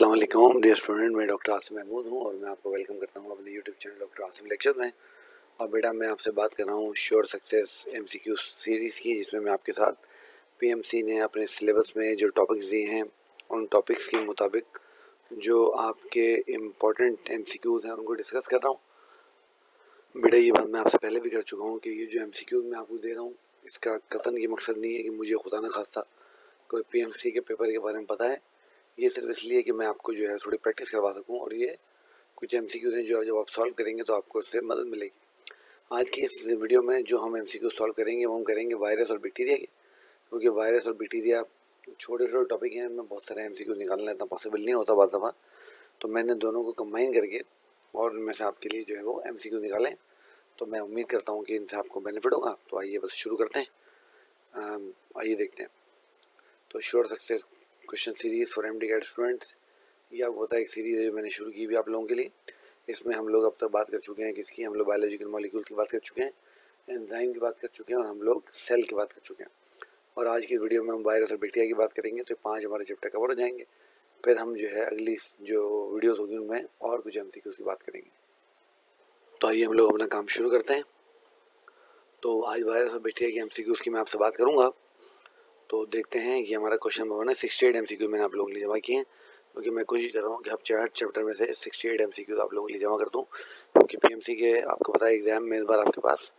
अस्सलाम वालेकुम dear student मैं डॉक्टर आसिम महमूद हूँ और मैं आपको वेलकम करता हूँ अपने YouTube channel doctor Asim lecture में। और बेटा, मैं आपसे बात कर रहा हूँ श्योर सक्सेस एमसीक्यू सीरीज़ की, जिसमें मैं आपके साथ पीएमसी ने अपने सिलेबस में जो टॉपिक्स दिए हैं, उन टॉपिक्स के मुताबिक जो आपके इम्पोर्टेंट एम हैं, उनको डिस्कस कर रहा हूँ। बेटा, ये बात मैं आपसे पहले भी कर चुका हूँ कि ये जो एमसीक्यू मैं आपको दे रहा हूँ, इसका कतन ये मकसद नहीं है कि मुझे खुदा न खासा कोई पीएमसी के पेपर के बारे में पता है। ये सिर्फ़ इसलिए कि मैं आपको जो है थोड़ी प्रैक्टिस करवा सकूँ और ये कुछ एम सी हैं जो जब आप सॉल्व करेंगे तो आपको उससे मदद मिलेगी। आज की इस वीडियो में जो हम एम सी क्यू सॉल्व करेंगे, वो हम करेंगे वायरस और बैक्टीरिया के। क्योंकि वायरस और बैक्टीरिया छोटे छोटे टॉपिक हैं मैं बहुत सारे एम सी निकालना इतना पॉसिबल नहीं होता बार दफ़ा तो मैंने दोनों को कम्बाइन करके और उनमें से आपके लिए जो है वो एम सी क्यू निकालें। तो मैं उम्मीद करता हूँ कि इनसे आपको बेनिफिट होगा। तो आइए बस शुरू करते हैं। आइए देखते हैं। तो sure success question series for M D CAT students ये आपको पता है एक सीरीज़ है जो मैंने शुरू की भी आप लोगों के लिए। इसमें हम लोग अब तक बात कर चुके हैं किसकी, हम लोग बायोलॉजिकल मॉलिक्यूल की बात कर चुके हैं एंजाइम की बात कर चुके हैं और हम लोग सेल की बात कर चुके हैं। और आज की वीडियो में हम वायरस और बैक्टीरिया की बात करेंगे तो पाँच हमारे चैप्टर कवर हो जाएँगे। फिर हम जो है अगली जो वीडियोस होगी उनमें और कुछ एम की बात करेंगे। तो आइए हम लोग अपना काम शुरू करते हैं। तो आज वायरस और बैक्टीरिया की एम की मैं आपसे बात करूँगा। तो देखते हैं ये हमारा क्वेश्चन नंबर वन है sixty eight M C Q मैंने आप लोगों के लिए जमा किए हैं। क्योंकि मैं कोशिश कर रहा हूँ कि आप चार चैप्टर में से sixty eight M C Q आप लोगों के लिए जमा कर दूँ। क्योंकि पी एम सी के, आपको पता है एग्ज़ाम में इस बार आपके पास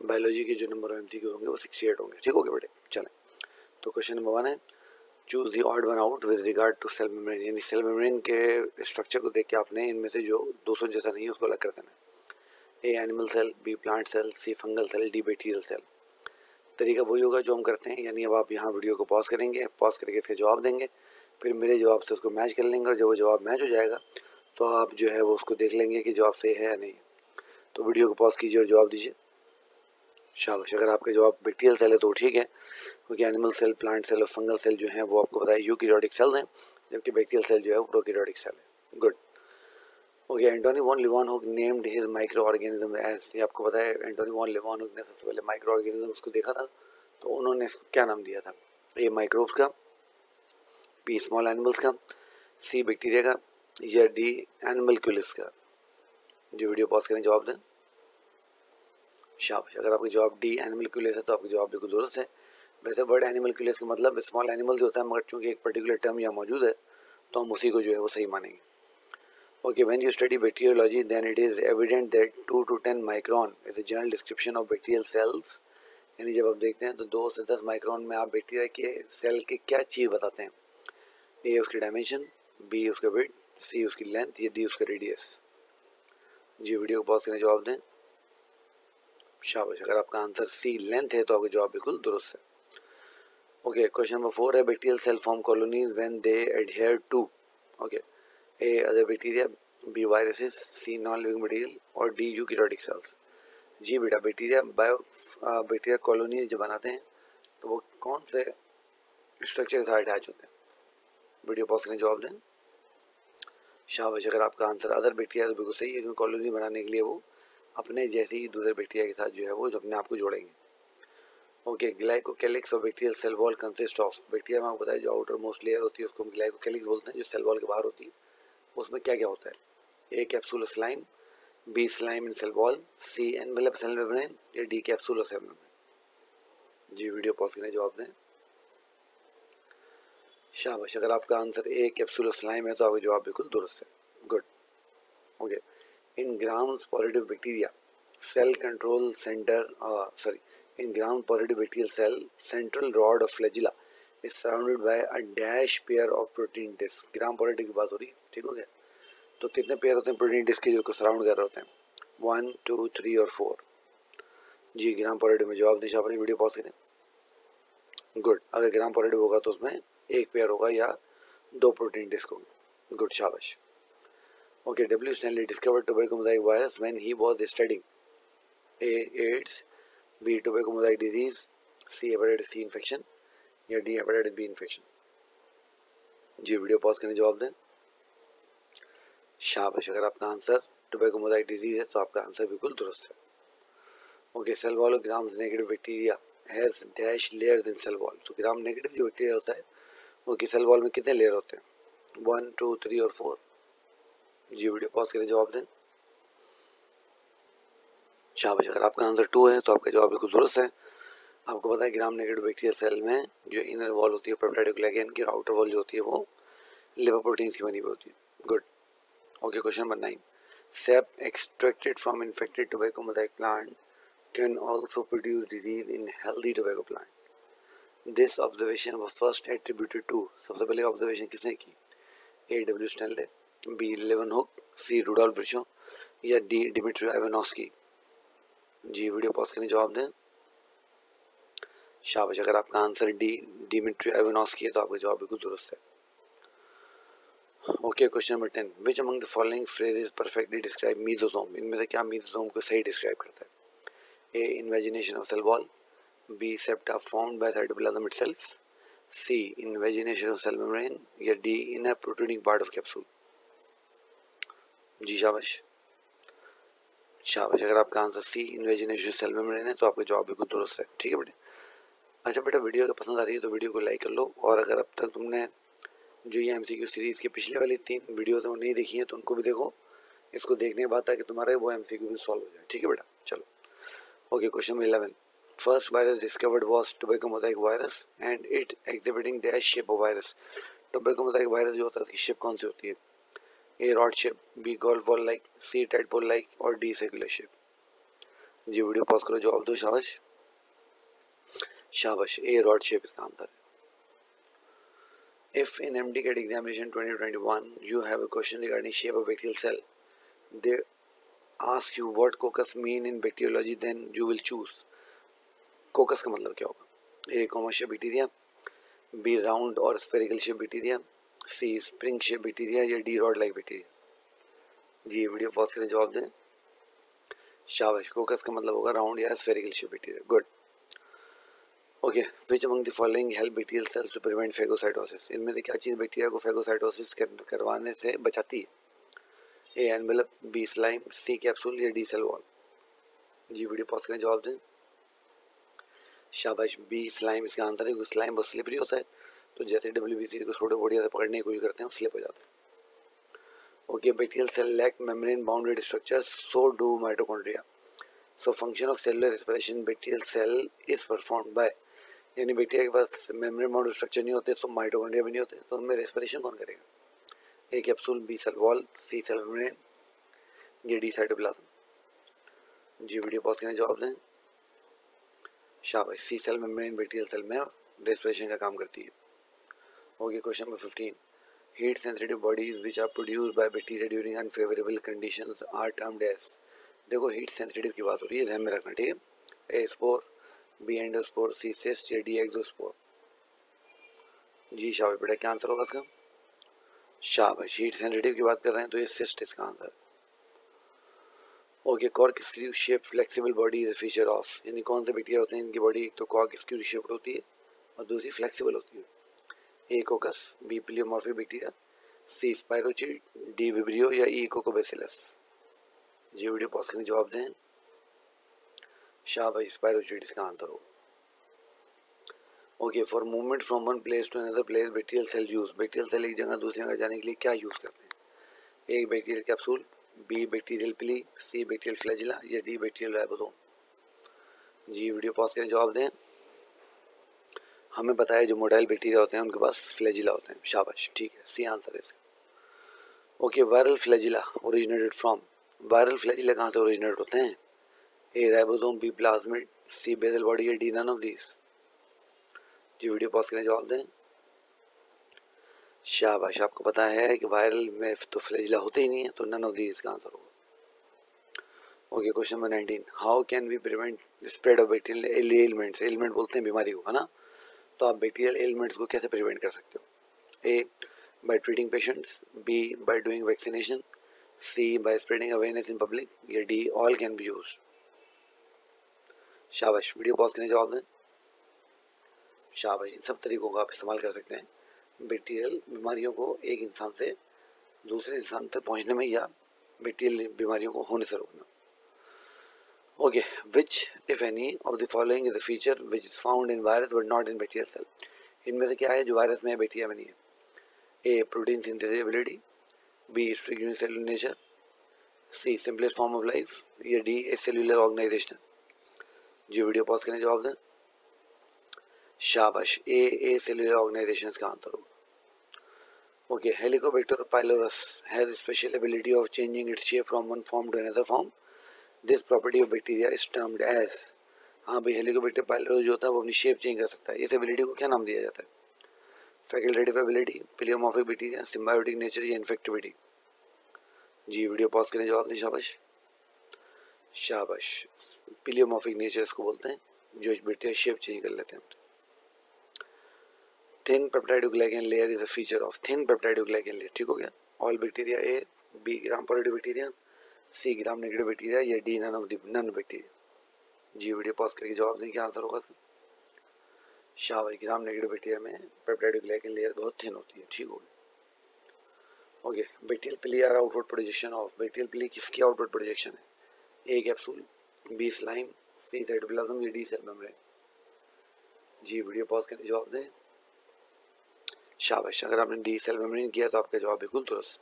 बायोलॉजी के जो नंबर एम सी क्यू होंगे, वो सिक्सटी एट होंगे। ठीक हो गया बेटे, चलें। तो क्वेश्चन नंबर वन है choose the odd one out with regard to cell membrane यानी सेल मेम्ब्रेन के स्ट्रक्चर को देख के आपने इनमें से जो दो सौ जैसा नहीं है, उसको अलग कर देना A animal cell B plant cell C fungal cell D bacterial cell तरीका वही होगा जो हम करते हैं। यानी अब आप यहाँ वीडियो को पॉज करेंगे पॉज करके इसके जवाब देंगे। फिर मेरे जवाब से उसको मैच कर लेंगे और जब वो जवाब मैच हो जाएगा तो आप जो है वो उसको देख लेंगे कि जवाब सही है या नहीं। तो वीडियो को पॉज कीजिए और जवाब दीजिए। शाबाश, अगर आपके जवाब बैक्टीरियल सेल है तो ठीक है, क्योंकि एनिमल सेल प्लांट सेल और फंगल सेल जो है वो आपको बताया यूक्रियोटिक सेल हैं, जबकि बैक्टीरियल सेल जो है वो प्रोक्रियोटिक सेल है। Good okay Antonie von Leeuwenhoek named his microorganisms ये आपको पता है एंटोनी वॉन लिवान हुक ने सबसे पहले माइक्रो ऑर्गेनिज्म उसको देखा था तो उन्होंने इसको क्या नाम दिया था? ए माइक्रोब्स का बी स्मॉल एनिमल्स का सी बैक्टीरिया का, या डी एनिमल क्यूलिस का। जो वीडियो पॉज करें जवाब दें। शाबाश, अगर आपका जवाब डी एनिमल क्यूलिस है तो आपका जवाब बिल्कुल दुरुस्त है। वैसे वर्ड एनिमल क्यूलिस का मतलब स्मॉल एनिमल जो होता है, मगर चूँकि एक पर्टिकुलर टर्म यहाँ मौजूद है तो हम उसी को जो है वो सही मानेंगे। Okay, when you study bacteriology, then it is evident that 2 to 10 micron is a general description of bacterial cells. यानी जब आप देखते हैं तो दो से दस माइक्रोन में आप बैक्टीरिया के सेल के क्या चीज़ बताते हैं? ए उसकी डायमेंशन बी उसका वेट सी उसकी लेंथ या डी उसका रेडियस जी वीडियो को पॉज करने जवाब दें। शाबाश अगर आपका आंसर सी लेंथ है तो आपका जवाब बिल्कुल दुरुस्त है। ओके क्वेश्चन नंबर फोर है bacterial cell form colonies when they adhere to okay other bacteria B viruses C non living material और यू यूकैरियोटिक सेल्स जी बेटा बैक्टीरिया बायो बैक्टीरिया कॉलोनी जब बनाते हैं तो वो कौन से स्ट्रक्चर के साथ अटैच होते हैं? वीडियो पॉज करने जवाब दें। शाबाश, अगर आपका आंसर अदर बैक्टीरिया तो बिल्कुल सही है, क्योंकि कॉलोनी बनाने के लिए वो अपने जैसे ही दूसरे बैक्टीरिया के साथ जो है, वो अपने आप को जोड़ेंगे। ओके ग्लाइकोकेलिक्स और bacterial cell wall consist of bacteria में आपको बताया, जो आउटर मोस्ट लेयर होती है, उसको हम ग्लाइकोकेलिक्स बोलते हैं, जो सेल वॉल के बाहर होती है। उसमें क्या क्या होता है? A capsule slime B slime in cell wall C envelope cell membrane या डी कैप्सूल सेल मेम्ब्रेन जी वीडियो पॉज करने जवाब दें। शाबाश, अगर आपका आंसर ए कैप्सूल स्लाइम है तो आपका जवाब बिल्कुल दुरुस्त है। Good okay in grams positive bacteria cell control centre sorry in gram positive bacterial cell central rod of flagella is surrounded by a dash pair of protein disc gram politic की बात हो रही है? ठीक हो गया। तो कितने पेयर होते हैं प्रोटीन डिस्क के जो सराउंड कर रहे होते हैं? वन टू थ्री और फोर जी ग्राम पॉलिटिक में जवाब दीजिए अपनी वीडियो पॉज करें। गुड अगर ग्राम पॉलिटिक होगा तो उसमें एक पेयर होगा या दो प्रोटीन डिस्क होंगे। गुड शाबाश। Okay W Stanley discover tobacco mosaic virus when he was studying A AIDS B tobacco mosaic disease C hepatitis C infection या डी हेपेटाइटिस बी इन्फेक्शन जी वीडियो पॉज करने जवाब दें। शाबाश, अगर आपका आंसर टोबैको मोजाइक डिज़ीज़ है तो आपका आंसर बिल्कुल दुरुस्त है। Okay cell wall of grams negative bacteria has dash layers in cell wall तो ग्राम नेगेटिव जो बैक्टीरिया होता है, वो कि सेल वॉल में कितने लेयर होते हैं? वन टू थ्री और फोर जी, वीडियो पॉज करें, जवाब दें। शाबाश, अगर आपका आंसर टू है तो आपका जवाब बिल्कुल दुरुस्त है। आपको पता है ग्राम नेगेटिव बैक्टीरिया सेल में जो इनर वॉल होती है पेप्टाइडोग्लाइकन की आउटर वॉल जो होती है, वो लिवर प्रोटीन्स की बनी हुई होती है। Good okay question number nine sap extracted from infected tobacco mosaic plant can also produce disease in healthy tobacco plant this observation was first attributed to सबसे पहले ऑब्जर्वेशन किसने की? A W Stanley B Leeuwenhoek C Rudolf Virchow या D Dmitri Ivanovsky जी video pause करने जवाब दें। शाबाश, अगर आपका आंसर डी डिमिट्री आइवानोस्की है तो आपका जवाब बिल्कुल दुरुस्त है। Okay question number ten which among the following phrases perfectly describe mesosome इनमें से क्या मीजोसोम को सही डिस्क्राइब करता है? A invagination of cell wall B septa formed by cytoplasm itself C invagination of cell membrane या D in a protruding part of capsule जी, शाबाश। शाबाश, अगर आपका answer C invagination cell membrane है तो आपका जवाब बिल्कुल दुरुस्त है। ठीक है बेटे? अच्छा बेटा, वीडियो अगर पसंद आ रही है तो वीडियो को लाइक कर लो। और अगर अब तक तुमने जो ये एमसीक्यू सीरीज़ के पिछले वाली तीन वीडियो तो नहीं देखी है तो उनको भी देखो। इसको देखने के बाद ताकि तुम्हारा वो एमसीक्यू भी सॉल्व हो जाए। ठीक है बेटा? चलो। Okay question number eleven first virus discovered was tobacco mosaic virus and it exhibiting dash shape of virus tobacco mosaic virus जो होता है, उसकी शेप कौन सी होती है? A rod shape B golf ball like C tight like और D circular shape जी वीडियो पॉज करो जवाब दो शाबाश। शाबाश ए रॉड शेप इसका आंसर है। If in MDCAT examination 2021 you have a question regarding shape of bacterial cell they ask you what coccus mean in bacteriology then you will choose coccus का मतलब क्या होगा A comma shape bacteria B round और spherical shape bacteria C spring shape bacteria या D rod like bacteria जी ये video pause करें जवाब दें शाबाश कोकस का मतलब होगा राउंड या spherical shape bacteria good okay which among the following help bacterial cells to prevent phagocytosis इनमें से क्या चीज़ बैक्टीरिया को फेगोसाइटोसिस करवाने से बचाती है? A envelope B slime C capsule या डी सेल वॉल जी वीडियो पॉज करें, जवाब दें। शाबाश बी स्लाइम इसका आंसर है स्लाइम बहुत स्लिपरी होता है तो जैसे डब्ल्यू बी सी को छोटे बोडिया से पकड़ने की कोशिश करते हैं स्लिप हो जाता है। Okay bacterial cell lack membrane bounded structure so do mitochondria so, function of cellular respiration, bacterial cell is performed by यानी बैक्टीरिया के पास मेम्ब्रेन बाउंड स्ट्रक्चर नहीं होते तो माइटोकॉन्ड्रिया भी नहीं होते तो उनमें रेस्पिरेशन कौन करेगा? A capsule B cell wall C cell membrane ये डी साइटोप्लाज्म जी वीडियो पॉज करने जवाब दें। शाबाश C cell membrane bacterial cell में रेस्पिरेशन का काम करती है। Okay question number fifteen heat sensitive bodies which are produce by bacteria during unfavourable conditions are termed as देखो हीट सेंसिटिव की बात हो रही है, ध्यान में रखना, ठीक है? A spore B endospore C cyst या डी एक्सोस्पोर जी शाबाश बेटा क्या आंसर होगा इसका? शाबाश हीट सेंसिटिव की बात कर रहे हैं तो ये सिस्ट इसका answer okay corkscrew shape flexible body is feature of यानी कौन से बैक्टीरिया होते हैं इनकी बॉडी एक तो कॉर्क स्क्रू शेप होती है, और दूसरी फ्लेक्सिबल होती है। A coccus B pleomorphic bacteria C spirochete D vibrio या ई कोकोबेसिलस जी वीडियो पॉज करके जवाब दें। शाबाश स्पायरोचिड्स का आंसर हो okay for movement from one place to another place bacterial cell use bacterial cell एक जगह, दूसरी जगह जाने के लिए क्या यूज़ करते हैं? एक bacterial capsule B bacterial pili C bacterial flagella या डी बैक्टीरियल राइबोसोम जी वीडियो पॉज करें, जवाब दें। हमें बताया जो मोडाइल बैक्टीरिया होते हैं, उनके पास फ्लैजिला होते हैं। शाबाश। ठीक है सी आंसर है इसका। Okay viral flagella originated from viral flagella कहाँ से ओरिजिनेट होते हैं? A ribosome B plasmid, C basal body या डी नन ऑफ़ दिस। जी, वीडियो पॉज करें जवाब दें। शाबाश, आपको पता है कि वायरल में तो फ्लैजिला होते ही नहीं है तो नन ऑफ़ दिस का आंसर होगा? Okay, question number nineteen. How can we prevent spread of bacterial elements element बोलते हैं, बीमारी को, है ना? तो आप बैक्टीरियल एलिमेंट्स को कैसे प्रिवेंट कर सकते हो? A by treating patients B by doing vaccination C by spreading awareness in public या D all can be used शाबाश, वीडियो पॉज करने जवाब दें शाबाश, इन सब तरीकों का आप इस्तेमाल कर सकते हैं। बैक्टीरियल बीमारियों को एक इंसान से दूसरे इंसान तक पहुँचने में या बैक्टीरियल बीमारियों को होने से रोकना। Okay which if any of the following is a feature which is found in virus but not in bacterial cell इनमें से क्या है जो वायरस में है बैक्टीरिया में नहीं है? A protein synthesis ability B unicellular nature C simplest form of life या डी ए सेल्यूलर ऑर्गेनाइजेशन जी वीडियो पॉज करने जवाब दें। शाबाश। ए ए सेल्यूलर ऑर्गेनाइजेशन का आंसर होगा। Okay Helicobacter pylorus has special ability of changing its shape from one form to another form. This property of bacteria is termed as हाँ भाई Helicobacter pylorus जो होता है वो अपनी शेप चेंज कर सकता है। इस एबिलिटी को क्या नाम दिया जाता है? Facultative ability pleomorphic bacteria symbiotic nature या इन्फेक्टिविटी जी वीडियो पॉज करें जवाब दें, शाबाश। शाबाश। प्लियोमॉर्फिक नेचर इसको बोलते हैं, जो बैक्टीरिया शेप चेंज कर लेते हैं। thin peptidoglycan layer is a feature of thin peptidoglycan layer, ठीक हो गया? All bacteria A B gram positive bacteria C gram negative bacteria या D none of the none bacteria जी, वीडियो पॉज करके जवाब दें, क्या आंसर होगा सर? शाबाश, ग्राम नेगेटिव बैक्टीरिया में पेप्टाइडोग्लाइकन लेयर बहुत थिन होती है, ठीक हो गया। Okay, bacterial pili are outward projection of, bacterial pili किसकी आउटवर्ड प्रोजेक्शन है? A capsule B slime C cytoplasm या डी सेल मेम्ब्रेन जी वीडियो पॉज करके जवाब दें। शाबाश, अगर आपने डी सेल मेम्ब्रेन किया तो आपका जवाब बिल्कुल दुरुस्त।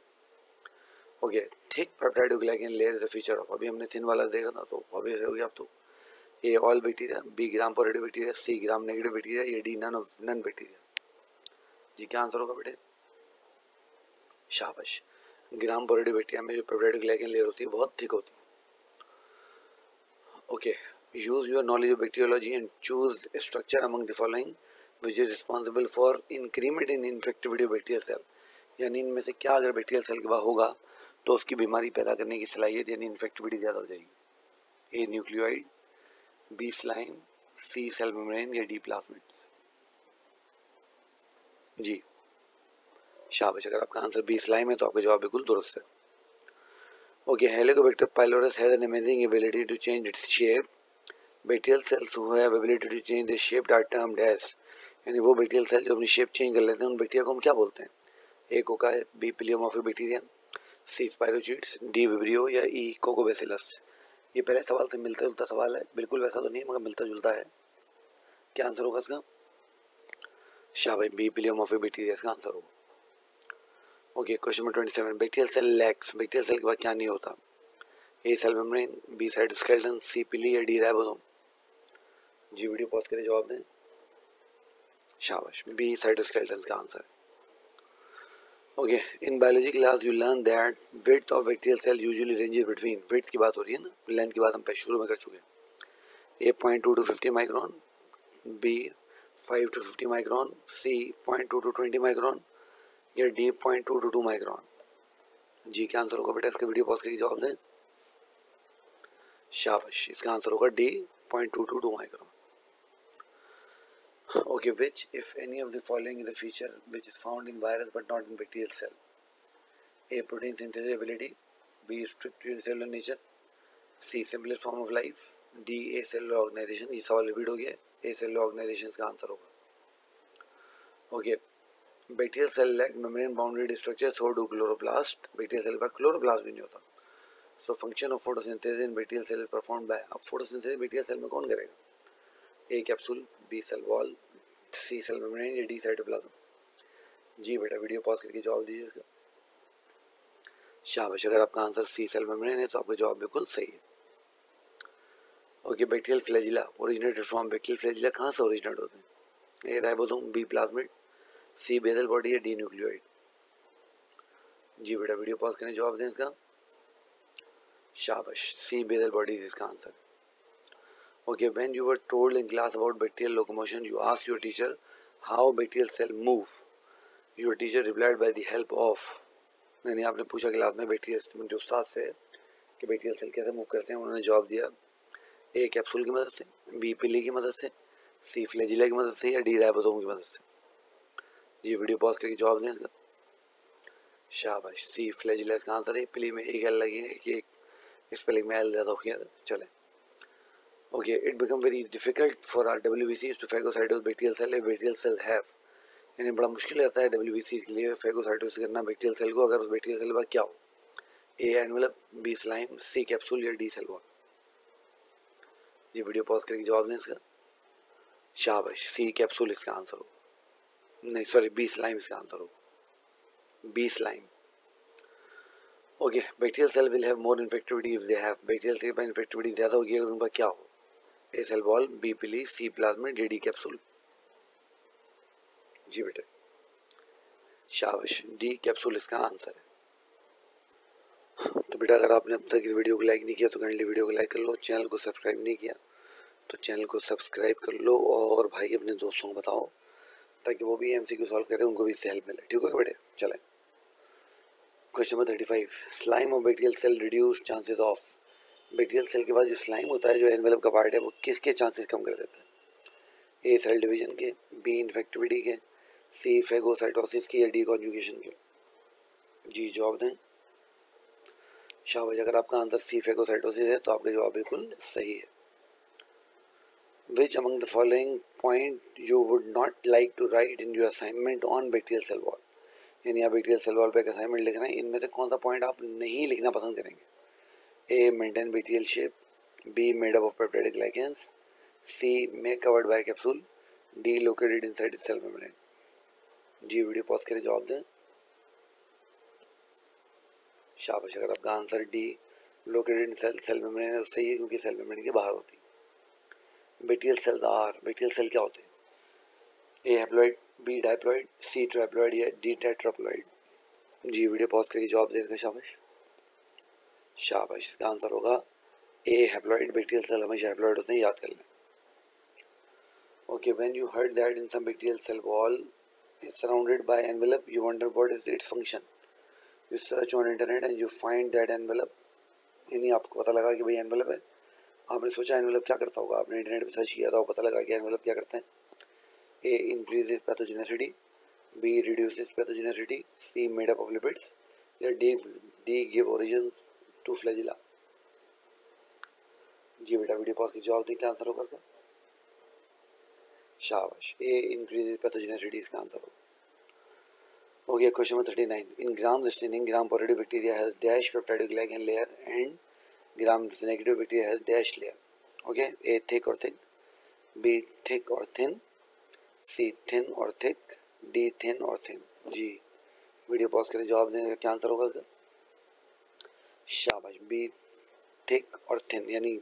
Okay thick peptidoglycan layer is a feature of अभी हमने थिन वाला देखा था तो अभी हो गया अब तो। A all bacteria B gram positive bacteria C gram negative bacteria a D none none bacteria जी, क्या आंसर होगा बेटे? शाबाश। ग्राम पॉजिटिव बैक्टीरिया में जो पेप्टाइडोग्लाइकन लेयर होती है, बहुत थिक होती है। Okay use your knowledge of bacteriology and choose a structure among the following which is responsible for increment in infectivity bacterial cell यानी इनमें से क्या अगर बैक्टीरियल सेल के बाद होगा तो उसकी बीमारी पैदा करने की सलाहियत यानी इन्फेक्टिविटी ज़्यादा हो जाएगी। A nucleoid B slime C cell membrane या डी प्लाज्मिड्स जी। शाबाश, अगर आपका आंसर बी स्लाइम है तो आपका जवाब बिल्कुल दुरुस्त है। Okay Helicobacter pylorus has an amazing ability to change its shape bacterial cells who have ability to change their shape are termed as, यानी वो बैक्टीरियल सेल जो अपनी शेप चेंज कर लेते हैं, उन बैक्टीरिया को हम क्या बोलते हैं? ए कोका है B pleomorphic bacteria C spirochetes D vibrio या ई कोकोबेसिलस ये पहले सवाल से मिलता जुलता सवाल है। बिल्कुल वैसा तो नहीं मगर मिलता जुलता है। क्या आंसर होगा इसका? शाह भाई बी पिलियोमॉर्फिक बैक्टीरिया इसका आंसर होगा। Okay question number twenty seven bacterial cell lacks bacterial cell के बाद क्या नहीं होता? A cell membrane B cytoskeleton C pili या डी राइबोसोम जी वीडियो पॉज करें, जवाब दें। शाबाश बी साइटोस्केलेटन का answer okay in biology class you learn that width of bacterial cell usually ranges between width की बात हो रही है ना? लेंथ की बात हम पहले शुरू में कर चुके हैं। A point two to fifty micron B five to fifty micron C point two to twenty micron या D point two to two micron जी, क्या आंसर होगा बेटा? इसके वीडियो पॉज करके जवाब दें। शाबाश, इसका आंसर होगा D point two to two micron okay which if any of the following in the future which is found in virus but not in bacterial cell A protein synthesibility B strict cellular nature C simplest form of life D acellular organization ये सवाल repeat हो गया। Acellular organization का answer होगा। Okay okay. Bacterial cell like membrane boundary the structure so do chloroplast bacterial cell का chloroplast भी नहीं होता। So function of photosynthesis in bacterial cell is perform by अब फोटोसिंथेसिस बैक्टीरियल सेल में कौन करेगा? A capsule B cell wall C cell membrane या D cytoplasm जी बेटा वीडियो पॉज करके जवाब दीजिए इसका। शाबाश, अगर आपका आंसर सी सेल मेम्ब्रेन है तो आपका जवाब बिल्कुल सही है। Okay bacterial flagella originated from bacterial flagella कहाँ से ओरिजिनेट होते हैं? A ribosome B plasmid C basal body या डी न्यूक्लियोइड जी बेटा, वीडियो पॉज करें जवाब दें इसका? शाबाश, सी बेसल बॉडी इसका answer okay, when you were told in class about bacterial locomotion you asked your teacher how bacterial cell move. Your teacher replied by the help of, यानी आपने पूछा class में बैक्टीरियल जो उस्ताद से कि bacterial cell कैसे move करते हैं, उन्होंने जवाब दिया ए कैप्सूल की मदद से बी पिली की मदद से सी फ्लेजिला की मदद से, या डी राइबोसोम की मदद से। ये वीडियो पॉज करके जवाब दें इसका शाबाश। सी फ्लेजिला का आंसर है। पिली में एक एल लगी है। कि एक स्पेलिंग में एल ज़्यादा हो गया चले। Okay, it become very difficult for our WBCs to phagocytose bacterial cell, if bacterial cell have यानी बड़ा मुश्किल रहता है डब्ल्यू बी सी के लिए फेगोसाइटोसिस करना बैक्टीरियल सेल को, अगर उस बैक्टीरियल सेल पर क्या हो। A envelope B slime C capsule या डी सेल वॉल जी वीडियो पॉज करके जवाब दें इसका। शाबाश। सी कैप्सूल इसका आंसर हो नहीं सॉरी बीस लाइन इसका आंसर हो बीस line okay bacterial cell will have more infectivity if they have bacterial cell पर इन्फेक्टिविटी ज़्यादा होगी अगर उनका क्या हो? ए cell wall B pili C plasmid D D capsule जी बेटे। शाबाश डी कैप्सूल इसका आंसर है। तो बेटा, अगर आपने अब तक इस वीडियो को लाइक नहीं किया तो काइंडली वीडियो को लाइक कर लो चैनल को सब्सक्राइब नहीं किया तो चैनल को सब्सक्राइब कर लो और भाई अपने दोस्तों को बताओ ताकि वो भी एम सी क्यू सॉल्व करें, उनको भी इससे हेल्प मिले। ठीक है बेटे? चलें। Question number thirty five slime और bacterial cell reduce chances of bacterial cell के बाद जो स्लाइम होता है, जो एनवेलप का पार्ट है, वो किसके चांसेस कम कर देता है? ए सेल डिवीज़न के बी इन्फेक्टिविटी के सी फेगोसाइटोसिस की या डी कॉन्जुगेशन के। जी, जवाब दें। शाबाश, अगर आपका आंसर सी फेगोसाइटोसिस है तो आपका जवाब बिल्कुल सही है। Which among the following point you would not like to write in your assignment on bacterial cell wall. यानी आप बैक्टीरियल सेल वॉल पर एक असाइनमेंट लिखना है, इनमें से कौन सा पॉइंट आप नहीं लिखना पसंद करेंगे? A maintain bacterial shape B made up of peptidoglycans C may covered by capsule D located inside cell membrane ji, video pause करें, जवाब दें। शाबाश, अगर आपका answer D located cell cell membrane है तो सही है, क्योंकि सेल मेम्ब्रेन के बाहर होती है। Bacterial cells are bacterial cell क्या होते हैं? A haploid B diploid C triploid या डी टेट्राप्लॉइड जी, वीडियो पॉज करके जवाब दे देगा शाबाश। शाबाश, इसका आंसर होगा ए हैप्लॉइड बेटियल सेल हमेशा हैप्लॉइड होते हैं, याद कर लें। Okay when you heard that in some bacterial cell wall is surrounded by envelope you wonder what is its function you search on internet and you find that envelope यानी आपको पता लगा कि भाई एनवेलप है। आपने सोचा एनवेलप क्या करता होगा? आपने इंटरनेट पर सर्च किया था पता लगा कि एनवेलप क्या करते हैं? A increase pathogenicity B reduce pathogenicity C made up of lipids या D D give origin to flagella जी बेटा वीडियो पॉज की जवाब दी क्या आंसर होगा शाबाश। ए इंक्रीज पैथोजेनेसिटी इसका आंसर होगा। Okay question number thirty nine in gram staining gram positive bacteria has dash peptidic glycan layer and gram negative bacteria has dash layer okay? A thick or thin. B thick or thin. C thin or thick. D thin or thin. जी video pause करें, जवाब देने का क्या answer होगा शाबाश. Be thick और thin यानी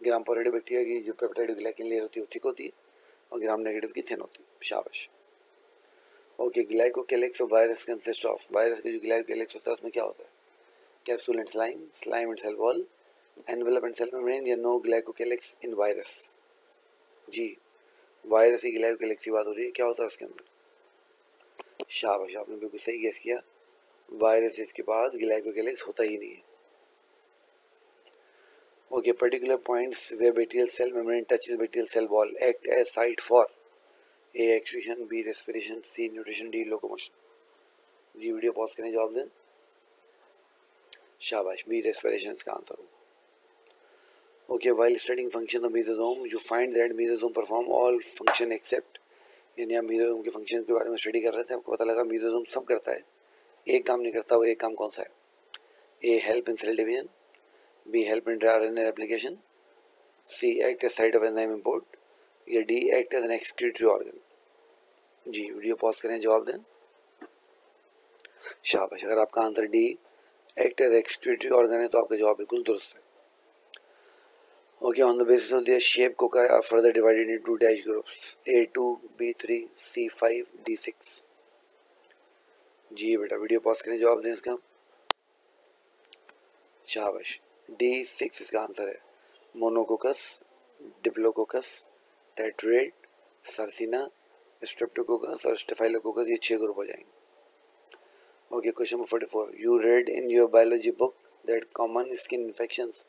ग्राम पॉजिटिव बैक्टीरिया की जो पेप्टाइड ग्लाइकिन लेयर होती है, वो थिक होती है और ग्राम नेगेटिव की थिन होती है. शाबाश. Okay glycocalyx of virus consist of virus का जो ग्लाइकोकेलिक्स होता है, उसमें क्या होता है? Capsule and slime slime and cell wall envelope and cell membrane या no glycocalyx in virus जी, वायरस की ग्लाइकोकेलिक्स की बात हो रही है। क्या होता है उसके अंदर? शाबाश, आपने बिल्कुल सही गेस किया। वायरस इसके पास ग्लाइकोकेलिक्स होता ही नहीं है। Okay particular points where bacterial cell membrane touches bacterial cell wall act as site for A excretion B respiration C nutrition D locomotion ji video pause करें जवाब दें। शाबाश बी रेस्पिरेशन इसका आंसर होगा okay, while studying function of mesosome you find that mesosome perform all function except यानी आप mesosome के function के बारे में स्टडी कर रहे थे, आपको पता लगा मीजोजोम सब करता है। एक काम नहीं करता, वो एक काम कौन सा है? A help in cell division B help in RNA application C act as site of enzyme import या D act as an excretory organ ji video pause करें, जवाब दें। शाबाश, अगर आपका answer D act as excretory organ है तो आपका जवाब बिल्कुल दुरुस्त है। Okay, on the basis of their shape, cocci are further divided into dash groups A2, B3, C5, D6. जी बेटा वीडियो पॉज करें जवाब दें इसका। शाबाश। डी सिक्स इसका आंसर है। Monococcus diplococcus tetrad sarcina streptococcus और स्टेफाइलोकोकस ये छह ग्रुप हो जाएँगे। Okay question number forty four you read in your biology book that common skin infections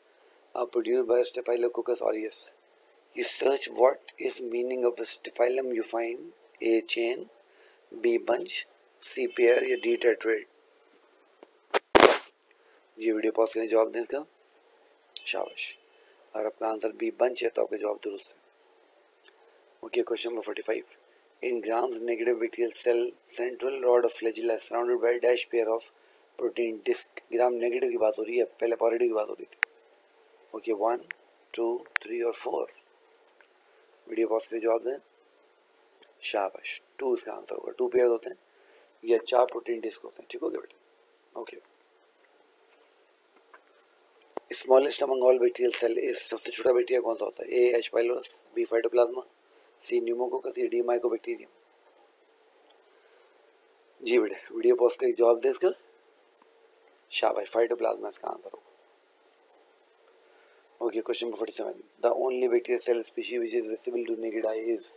are produced by Staphylococcus aureus. You search what is meaning of a Staphylum, you find A chain, B bunch, C pair, or D tetrate. ये video pause करें जवाब दें इसका। शाबाश। अगर आपका answer B bunch है तो आपका जवाब दुरुस्त है। Okay question number 45 in grams negative bacterial cell central rod of flagella surrounded by dash pair of protein disc gram negative की बात हो रही है पहले पॉजिटिव की बात हो रही थी। ओके वन टू थ्री और फोर वीडियो पॉज के जवाब दें। शाबाश। टू इसका आंसर होगा। टू पेयर होते हैं। या चार प्रोटीन डिस्क होते हैं। ठीक हो गया बेटा? Okay smallest among all bacterial cell इस सबसे छोटा बैक्टीरिया कौन सा होता है? A H pylorus B phytoplasma C pneumococcus D mycobacterium जी बेटे वीडियो पॉज कर जवाब दे इसका। शाबाश। फाइटोप्लाज्मा इसका आंसर होगा। Okay question number 47 the only bacterial cell species which is visible to naked eye is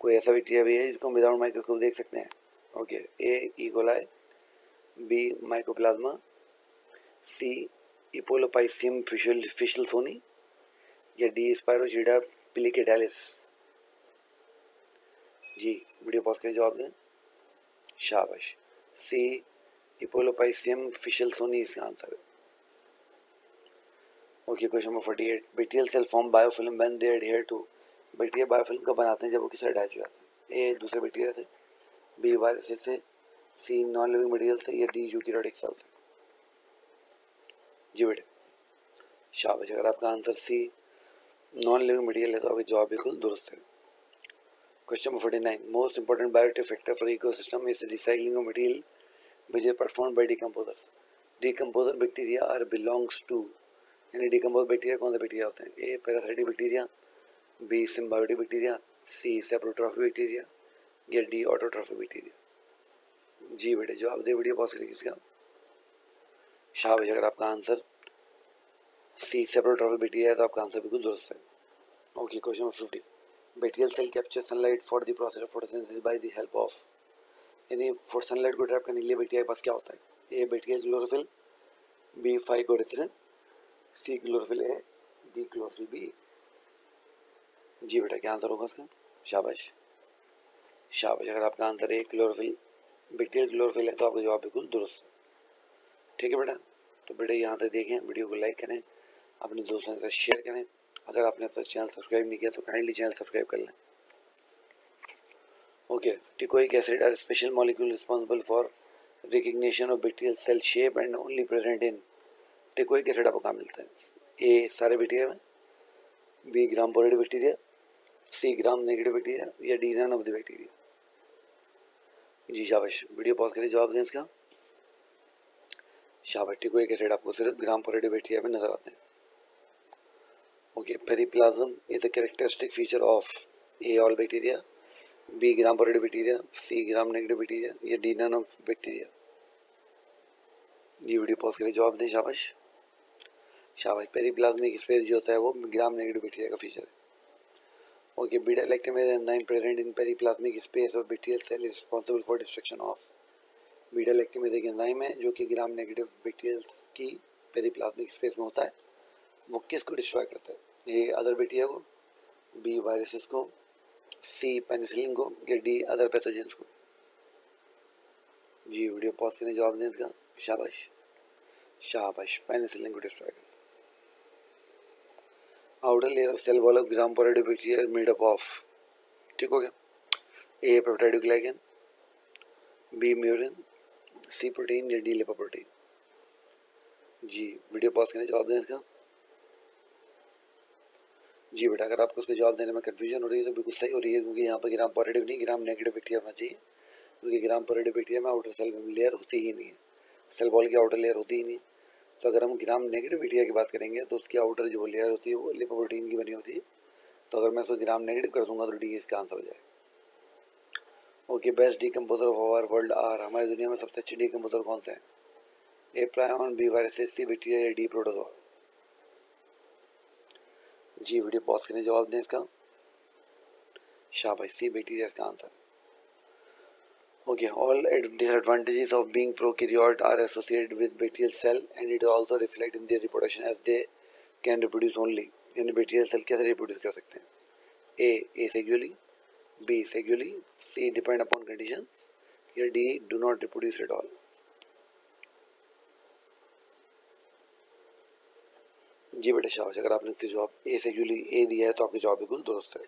कोई ऐसा बैक्टीरिया भी है जिसको हम विदाउट माइक्रोस्कोप देख सकते हैं? Okay A E E coli B mycoplasma C Epulopiscium fishel fishelsoni या डी स्पायरोजीडा पिलिकेटालिस जी वीडियो पॉज करके जवाब दें। शाबाश। सी इपोलोपाइसियम फिशल सोनी इसका आंसर है। Okay, question number forty eight bacterial cell form biofilm when they adhere to bacteria biofilm कब बनाते हैं? जब वो किसी अटैच हो जाते हैं। ए दूसरे बैक्टीरिया से। बी वायरस से। सी नॉन लिविंग मटेरियल से। या डी यूकेरियोटिक सेल से। जी बेटे। शाबाश, अगर आपका answer C non living material है तो आपका जवाब बिल्कुल दुरुस्त है। Question number forty nine most important biotic factor for ecosystem is recycling of material which is performed by decomposers. Decomposer bacteria are belongs to यानी डिकम्पोज बैक्टीरिया, कौन सा बैक्टीरिया होते हैं? A, parasitic bacteria, B, symbiotic bacteria, C saprotrophic bacteria, या D autotrophic bacteria. जी बेटे, जो आप दे वीडियो पॉज करिए किसका? शाबाश अगर आपका आंसर सी सेप्रोट्रॉफिक बैक्टीरिया है तो आपका आंसर बिल्कुल दुरुस्त है। Okay, question number fifty. Bacterial cell capture sunlight for the process of photosynthesis by the help of यानी सनलाइट को ट्रैप करने के लिए बैक्टीरिया के पास क्या होता है? A bacteria chlorophyll B phycoerythrin C chlorophyll A D chlorophyll B जी बेटा, क्या आंसर होगा इसका? शाबाश। शाबाश, अगर आपका answer A chlorophyll bacterial chlorophyll है तो आपका जवाब बिल्कुल दुरुस्त ठीक है बेटा? तो बेटा, यहाँ से देखें, वीडियो को लाइक करें, अपने दोस्तों के साथ शेयर करें। अगर आपने अपना चैनल सब्सक्राइब नहीं किया तो काइंडली चैनल सब्सक्राइब कर लें। Okay teichoic acid are special molecule responsible for recognition of bacterial cell shape and only present in teichoic acid आपको कहाँ मिलता है? ए सारे बैक्टीरिया में B gram positive bacteria C gram negative bacteria या D none of the bacteria जी, शाबाश। Video pause करिए, जवाब दें इसका। शाबाश टिकोइक एसिड आपको सिर्फ़ ग्राम पॉजिटिव बैक्टीरिया में नज़र आते हैं। Okay periplasm is a characteristic feature of A all bacteria B gram positive bacteria C gram negative bacteria या डी नन ऑफ़ बैक्टीरिया ये वीडियो पॉज करिए, जवाब दें, शाबाश। शाबाश। पेरिप्लाज्मिक स्पेस जो होता है वो ग्राम नेगेटिव बैक्टीरिया का फीचर है। Okay beta lactam is enzyme present in periplasmic space और bacterial cell is responsible for destruction of beta lactam एक एंजाइम है जो कि ग्राम नेगेटिव बैक्टीरियल की पेरी पेरिप्लाज्मिक स्पेस में होता है, वो किसको डिस्ट्रॉय करता है? ए अदर बैक्टीरिया को बी वायरसेस को सी पेनिसिलिन को, या डी अदर पैथोजेंस को। जी वीडियो पॉज करने जवाब दें इसका। शाबाश। शाबाश पेनिसिलिन को डिस्ट्रॉय करता outer layer of cell wall of gram positive bacteria is made up of ठीक हो गया? A peptide B murein C protein या डी लिपोप्रोटीन जी वीडियो पॉज करने जवाब दें इसका? जी बेटा, अगर आपको उसका जवाब देने में कन्फ्यूज़न हो रही है तो बिल्कुल सही हो रही है, क्योंकि यहाँ पर ग्राम पॉजिटिव नहीं ग्राम नेगेटिव बैक्टीरिया होना चाहिए। क्योंकि ग्राम पॉजिटिव बैक्टीरिया में आउटर सेल लेयर होती ही नहीं है। सेल बॉल की आउटर लेयर होती ही नहीं तो अगर हम ग्राम नेगेटिव बैक्टीरिया की बात करेंगे तो उसकी आउटर जो लेयर होती है, वो लिपोप्रोटीन की बनी होती है। तो अगर मैं उसको ग्राम नेगेटिव कर दूँगा तो डी इसका आंसर हो जाएगा। Okay best decomposer of our world are हमारी दुनिया में सबसे अच्छे डीकम्पोजर कौन से हैं? A prion B viruses C bacteria या डी प्रोटोजोआ जी वीडियो पॉज करने जवाब दें इसका। शाबाश सी बैक्टीरिया इसका answer okay all disadvantages of being prokaryote are associated with bacterial cell and it also reflect in their reproduction as they can reproduce only यानी bacterial cell कैसे reproduce कर सकते हैं A asexually B sexually C depend upon conditions या D do not reproduce at all जी बेटा शाबाश अगर आपने इसके जवाब ए सेक्युअली ए दिया है तो आपके जवाब बिल्कुल दुरुस्त है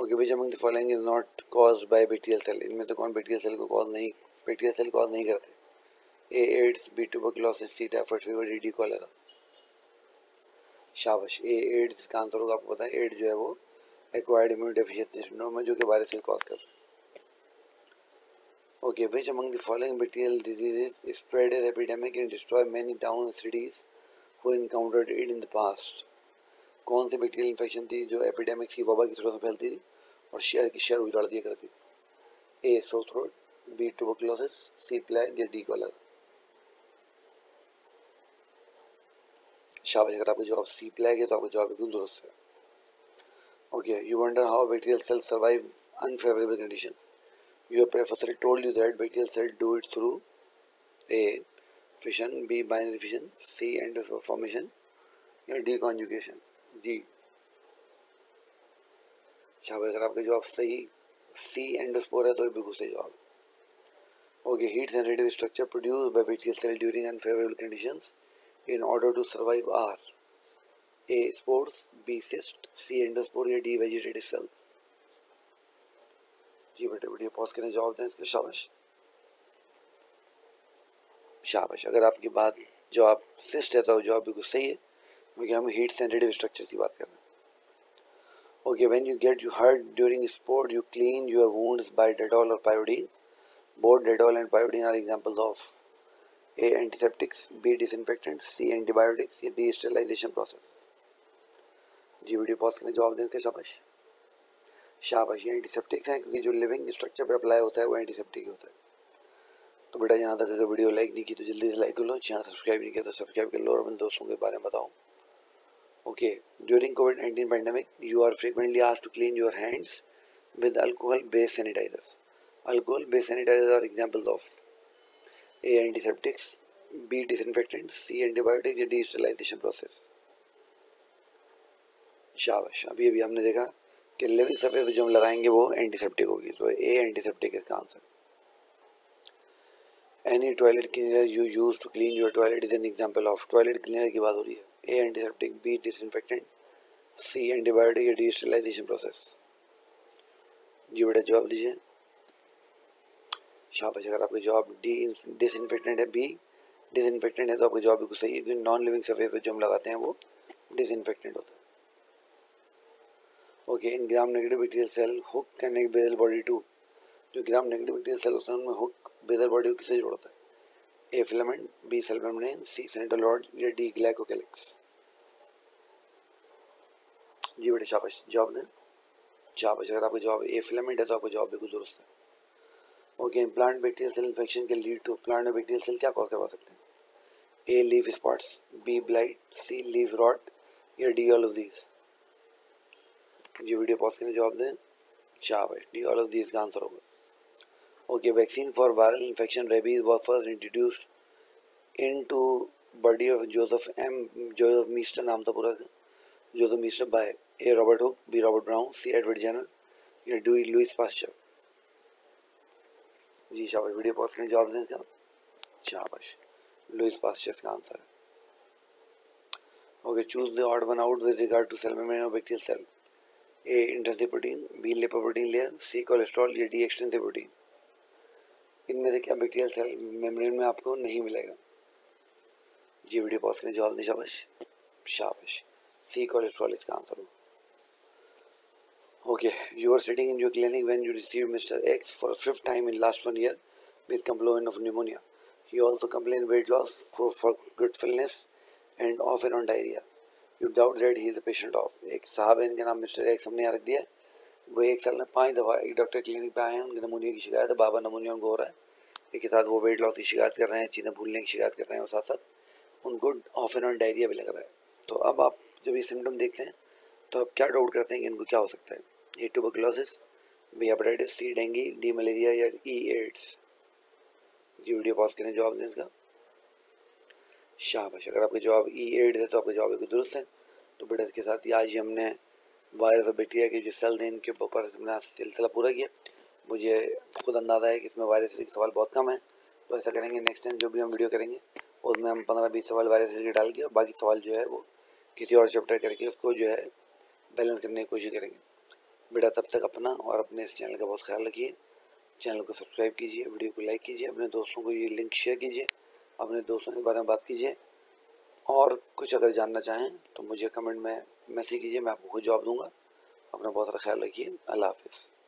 okay which among the following is not cause by bacterial cell इनमें से कौन बैक्टीरियल सेल को कॉज नहीं बैक्टीरियल सेल कॉज नहीं करते। A AIDS B tuberculosis C typhoid fever D D cholera शाबाश। ए एड्स का आंसर होगा आपको पता है एड्स जो है वो एक्वायर्ड इम्यून डेफिशिएंसी सिंड्रोम है जो कि वायरस से कॉज करता है। Okay, which among the following bacterial diseases spread as epidemic and destroy many and cities who encountered it in the past? कौन सी बैक्टीरियल इन्फेक्शन थी जो एपिडेमिक की वबा की सूरत में फैलती थी और शेयर की शेयर उजाड़ दिया करती A sore throat B tuberculosis C plague या डी कॉलर शाबाश अगर आपका जवाब सी प्लेग है तो आपका जवाब बिल्कुल दुरुस्त है okay you wonder how bacterial cells survive unfavourable conditions your professor told you that bacterial cell do it through A. Fission, B. Binary fission, C. endosperm formation, या D. conjugation. जी शाबाश अगर आपका जवाब सही सी एंडोस्पोर है तो ये बिल्कुल सही जवाब okay heat sensitive structure produce by bacterial cell during unfavourable conditions in order to survive are A. Spores, B. Cyst C. Endospore या D. Vegetative cells जी बेटे वीडियो पॉज करें जवाब दें इसके, शाबाश शाबाश, अगर आपकी बात जो आप सिस्ट है तो जवाब बिल्कुल सही है क्योंकि हम हीट सेंसिटिव स्ट्रक्चर की बात कर रहे हैं। Okay when you get you hurt during sport you clean your wounds by Dettol और pyodine both Dettol and pyodine are examples of A antiseptics B disinfectant C antibiotics या D sterilisation process जी, video pause करें जवाब दें इसके शाबाश। शाबाश, ये एंटीसेप्टिक्स हैं, क्योंकि जो लिविंग स्ट्रक्चर पर अप्लाई होता है, वो एंटीसेप्टिक होता है। तो बेटा, यहाँ तक अगर वीडियो लाइक नहीं की तो जल्दी से लाइक कर लो चैनल सब्सक्राइब नहीं किया तो सब्सक्राइब कर लो और अपने दोस्तों के बारे में बताओ। Okay during COVID nineteen pandemic you are frequently आज to clean your hands with alcohol based sanitisers alcohol based sanitiser are examples of A antiseptics B disinfectant C antibiotics या डी स्टरलाइजेशन प्रोसेस शाबाश। अभी अभी हमने देखा कि living surface पे जो हम लगाएँगे वो एंटीसेप्टिक होगी। तो ए एंटीसेप्टिक इसका answer any toilet cleaner you use to clean your toilet is an example of toilet cleaner की बात हो रही है। A antiseptic B disinfectant C antibiotic या डी स्टरलाइजेशन प्रोसेस जी बेटा जवाब दीजिए। शाबाश, अगर आपका जवाब डी डिसइंफेक्टेंट है बी डिसइंफेक्टेंट है तो आपका जवाब बिल्कुल सही है, क्योंकि नॉन लिविंग सरफेस पर जो हम लगाते हैं, वो डिसइंफेक्टेंट होता है। Okay in gram negative bacterial cell hook connect basal body to जो ग्राम नेगेटिव बैक्टीरियल सेल होते हैं, उनमें हुक बेजल बॉडी को किससे जोड़ता है। A filament B cell membrane C central rod या डी ग्लाइकोकेलिक्स जी बेटे शाबाश जवाब दें शाबाश अगर आपका जवाब ए फिलामेंट है तो आपका जवाब बिल्कुल दुरुस्त है। Okay plant bacterial cell infection के lead to plant bacterial cell क्या कॉज करवा सकते हैं? A leaf spots B blight C leaf rot या डी ऑल ऑफ़ दीज ये वीडियो पॉज करके जवाब दें शाबाश डी ऑल ऑफ़ दिस का आंसर होगा। Okay vaccine for viral infection rabies was first introduced into body of Joseph M Joseph Meister नाम था पूरा Joseph Meister by a Robert Hooke B Robert Brown C Edward Jenner या D Louis Pasteur जी, शाबाश video pause करके जवाब दें इसका। शाबाश लुइस पास्चर का आंसर है। Okay choose the odd one out with regard to cell membrane of bacterial cell A intrinsic protein B lipoprotein layer C cholesterol या डी एक्सटेंसिव प्रोटीन इनमें से क्या बिटियल सेल मेम्ब्रेन में आपको नहीं मिलेगा। जी वीडियो पॉज करें जवाब दें शाबाश शाबाश। सी कोलेस्ट्रॉल इसका आंसर हो okay you are sitting in your clinic when you receive mister X for fifth time in last one year with complain of pneumonia he also complain weight loss for good illness and off and on diarrhoea you doubt that he is the patient of एक साहब है, इनके नाम mister x हमने यहाँ रख दिया है। वो एक साल में पाँच दफ़ा एक डॉक्टर क्लिनिक पे आए हैं, उनके नमूनिया की शिकायत है, बाबा नमूनिया उनको हो रहा है। एक साथ वो वेट लॉस की शिकायत कर रहे हैं, चीज़ें भूलने की शिकायत कर रहे हैं, और साथ साथ उनको ऑफ़ एंड ऑन डायरिया भी लग रहा है। तो अब आप जब ये सिम्टम देखते हैं तो आप क्या डाउट करते हैं कि इनको क्या हो सकता है? A tuberculosis B C dengue D malaria या ई एड्स ये वीडियो पॉज करें जवाब दें इसका। शाबाश, अगर आपके जवाब ई एड है तो आपके जवाब दुरुस्त है। तो बेटा इसके साथ ही आज हमने वायरस और बैक्टीरिया के जो सेल थे इनके ऊपर सिलसिला पूरा किया। मुझे खुद अंदाज़ा है कि इसमें वायरस के सवाल बहुत कम है। तो ऐसा करेंगे नेक्स्ट टाइम जो भी हम वीडियो करेंगे, उसमें हम पंद्रह बीस सवाल वायरस के डाल के और बाकी सवाल जो है वो किसी और चैप्टर करके उसको जो है बैलेंस करने की कोशिश करेंगे। बेटा, तब तक अपना और अपने इस चैनल का बहुत ख्याल रखिए। चैनल को सब्सक्राइब कीजिए वीडियो को लाइक कीजिए, अपने दोस्तों को ये लिंक शेयर कीजिए, अपने दोस्तों के बारे में बात कीजिए। और कुछ अगर जानना चाहें तो मुझे कमेंट में मैसेज कीजिए मैं आपको खुद जवाब दूँगा। अपना बहुत सारा ख्याल रखिए। अल्लाह हाफिज़।